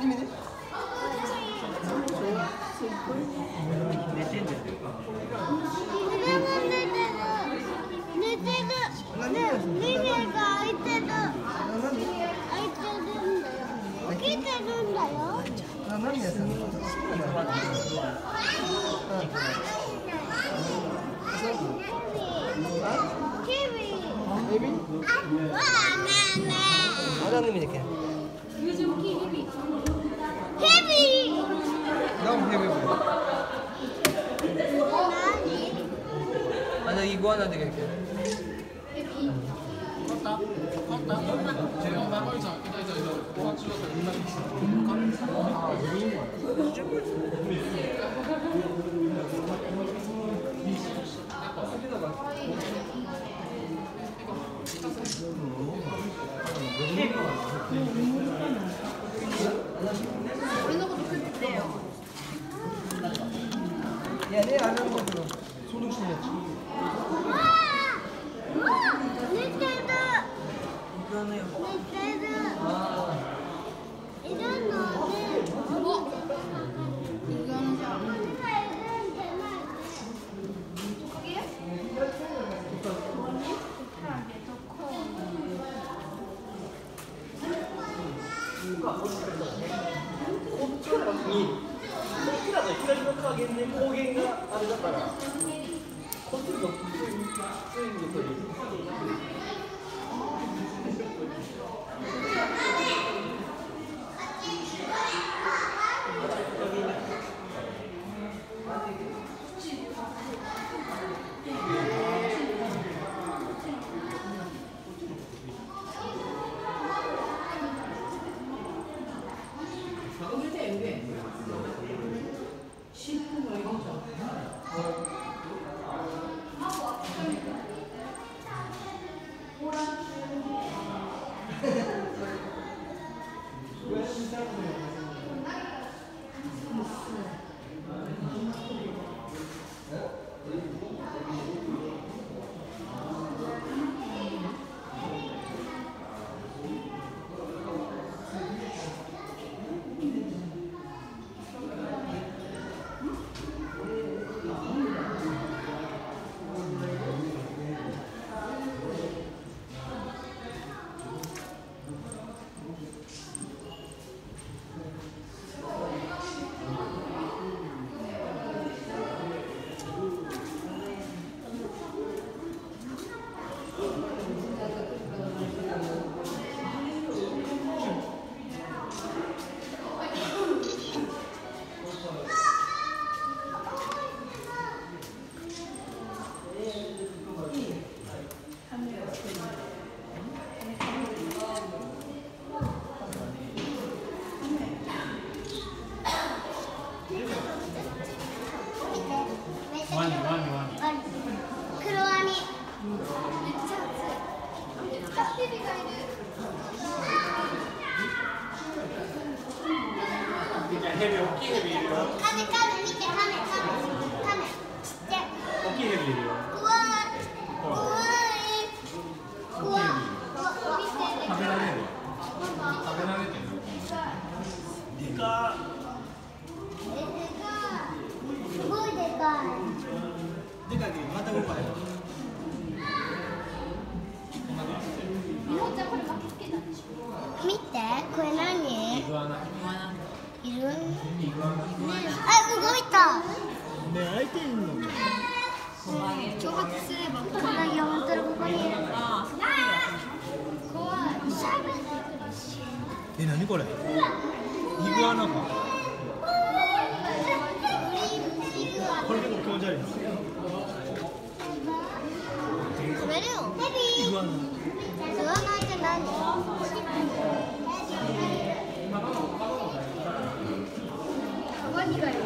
アニメで寝てんだよでも寝てる。寝てる。ね耳が開いてる。開いてるんだよ起きてるんだよあ何やさんのあけ 헤비. 너무 헤비. 아나 이거 하나 드릴게. 컸다. 컸다. 제형 나머지자. 이따 이따 이따. 고아 줄여서 입맛 있어. 아 여인 거야. いるのね僕らの光の加減で光源があれだからこっちのついにという 쉬는 거 이거죠. ヘビ。大きいヘビ。いるよカメカメ見てカメカメカメちっちゃい大きいヘビ。いるよ怖い怖い怖い見て食べられる食べられてるでかえでかいすごいでかいでかいけどまた動かない見てこれ何イグアナいるイグアナあ動いた。ね開いてんの挑発すればこんな山本のここにいるえ何これ？イグアナか。これでも気持ち悪いな 언니가요.